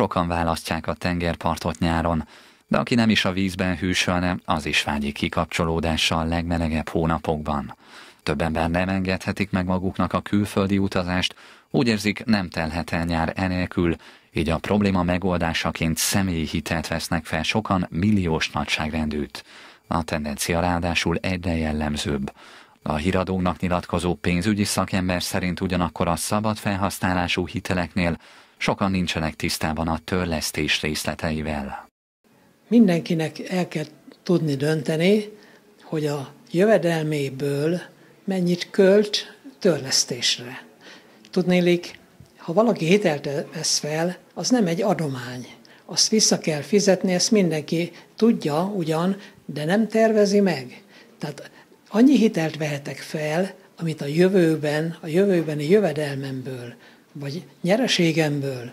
Sokan választják a tengerpartot nyáron, de aki nem is a vízben hűsölne, az is vágyik kikapcsolódásra a legmelegebb hónapokban. Több ember nem engedhetik meg maguknak a külföldi utazást, úgy érzik, nem telhet el nyár enélkül, így a probléma megoldásaként személyi hitelt vesznek fel sokan milliós nagyságrendűt. A tendencia ráadásul egyre jellemzőbb. A híradónak nyilatkozó pénzügyi szakember szerint ugyanakkor a szabad felhasználású hiteleknél sokan nincsenek tisztában a törlesztés részleteivel. Mindenkinek el kell tudni dönteni, hogy a jövedelméből mennyit költ törlesztésre. Tudnélik, ha valaki hitelt vesz fel, az nem egy adomány. Azt vissza kell fizetni, ezt mindenki tudja ugyan, de nem tervezi meg. Tehát annyi hitelt vehetek fel, amit a jövőben, a jövőbeni jövedelmemből, vagy nyereségemből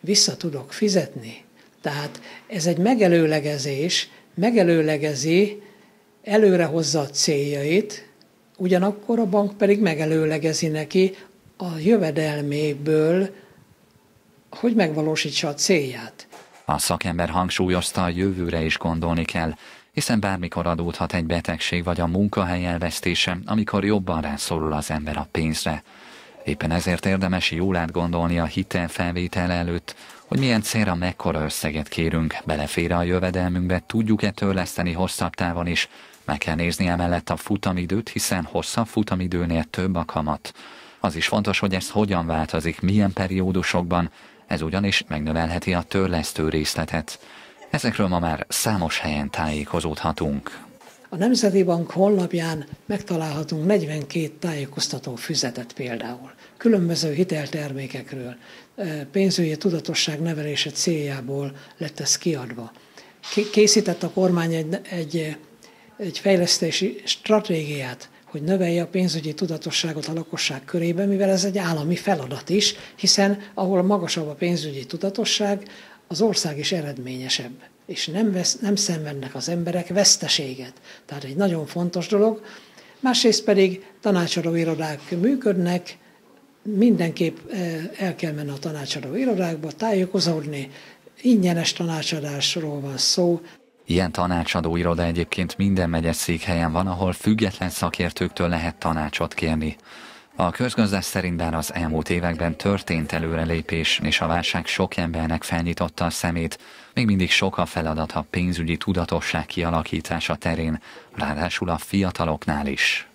vissza tudok fizetni. Tehát ez egy megelőlegezés, megelőlegezi, előre hozza a céljait, ugyanakkor a bank pedig megelőlegezi neki a jövedelméből, hogy megvalósítsa a célját. A szakember hangsúlyozta, a jövőre is gondolni kell, hiszen bármikor adódhat egy betegség vagy a munkahely elvesztése, amikor jobban rászorul az ember a pénzre. Éppen ezért érdemes jól átgondolni a hitelfelvétel előtt, hogy milyen célra mekkora összeget kérünk, belefér a jövedelmünkbe, tudjuk-e törleszteni hosszabb távon is, meg kell nézni emellett a futamidőt, hiszen hosszabb futamidőnél több a kamat. Az is fontos, hogy ez hogyan változik, milyen periódusokban, ez ugyanis megnövelheti a törlesztő részletet. Ezekről ma már számos helyen tájékozódhatunk. A Nemzeti Bank honlapján megtalálhatunk 42 tájékoztató füzetet például, különböző hiteltermékekről, pénzügyi tudatosság nevelése céljából lett ez kiadva. Készített a kormány egy, egy, egy fejlesztési stratégiát, hogy növelje a pénzügyi tudatosságot a lakosság körében, mivel ez egy állami feladat is, hiszen ahol magasabb a pénzügyi tudatosság, az ország is eredményesebb, és nem, vesz, nem szenvednek az emberek veszteséget. Tehát egy nagyon fontos dolog. Másrészt pedig tanácsadó irodák működnek, mindenképp eh, el kell menni a tanácsadó irodákba, tájékozódni, ingyenes tanácsadásról van szó. Ilyen tanácsadó iroda egyébként minden megyes van, ahol független szakértőktől lehet tanácsot kérni. A közgazdás szerint bár az elmúlt években történt előrelépés, és a válság sok embernek felnyitotta a szemét, még mindig sok a feladat a pénzügyi tudatosság kialakítása terén, ráadásul a fiataloknál is.